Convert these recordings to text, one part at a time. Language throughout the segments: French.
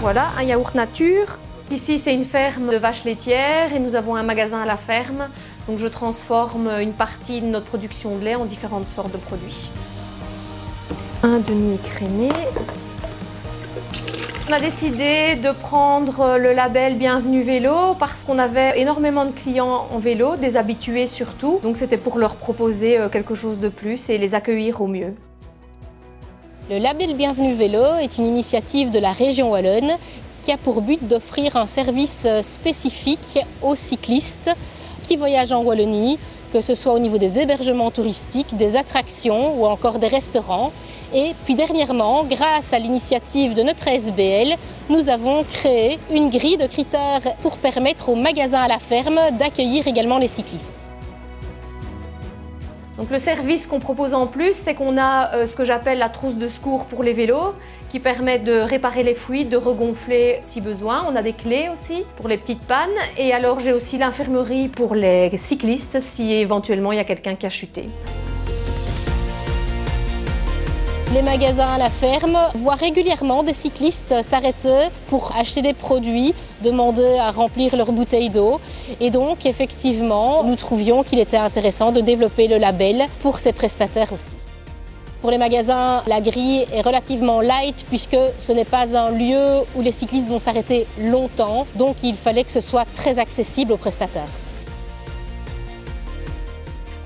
voilà, un yaourt nature. Ici, c'est une ferme de vaches laitières et nous avons un magasin à la ferme. Donc je transforme une partie de notre production de lait en différentes sortes de produits. Un demi écrémé. On a décidé de prendre le label Bienvenue Vélo parce qu'on avait énormément de clients en vélo, des habitués surtout. Donc c'était pour leur proposer euh, quelque chose de plus et les accueillir au mieux. Le label Bienvenue Vélo est une initiative de la région Wallonne qui a pour but d'offrir un service spécifique aux cyclistes qui voyagent en Wallonie, que ce soit au niveau des hébergements touristiques, des attractions ou encore des restaurants. Et puis dernièrement, grâce à l'initiative de notre SBL, nous avons créé une grille de critères pour permettre aux magasins à la ferme d'accueillir également les cyclistes. Donc le service qu'on propose en plus, c'est qu'on a euh, ce que j'appelle la trousse de secours pour les vélos, qui permet de réparer les fuites, de regonfler si besoin. On a des clés aussi pour les petites pannes. Et alors j'ai aussi l'infirmerie pour les cyclistes si éventuellement il y a quelqu'un qui a chuté. Les magasins à la ferme voient régulièrement des cyclistes s'arrêter pour acheter des produits, demander à remplir leurs bouteilles d'eau. Et donc, effectivement, nous trouvions qu'il était intéressant de développer le label pour ces prestataires aussi. Pour les magasins, la grille est relativement light puisque ce n'est pas un lieu où les cyclistes vont s'arrêter longtemps, donc il fallait que ce soit très accessible aux prestataires.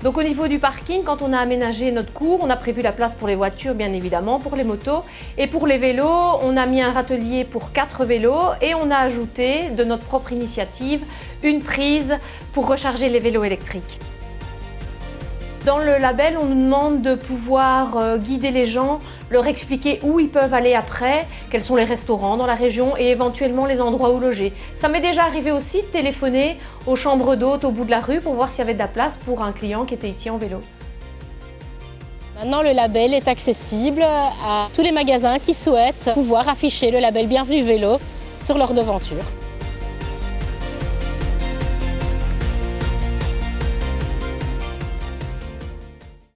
Donc au niveau du parking, quand on a aménagé notre cours, on a prévu la place pour les voitures bien évidemment, pour les motos. Et pour les vélos, on a mis un râtelier pour 4 vélos et on a ajouté de notre propre initiative une prise pour recharger les vélos électriques. Dans le label, on nous demande de pouvoir euh, guider les gens, leur expliquer où ils peuvent aller après, quels sont les restaurants dans la région et éventuellement les endroits où loger. Ça m'est déjà arrivé aussi de téléphoner aux chambres d'hôtes au bout de la rue pour voir s'il y avait de la place pour un client qui était ici en vélo. Maintenant, le label est accessible à tous les magasins qui souhaitent pouvoir afficher le label Bienvenue Vélo sur leur devanture.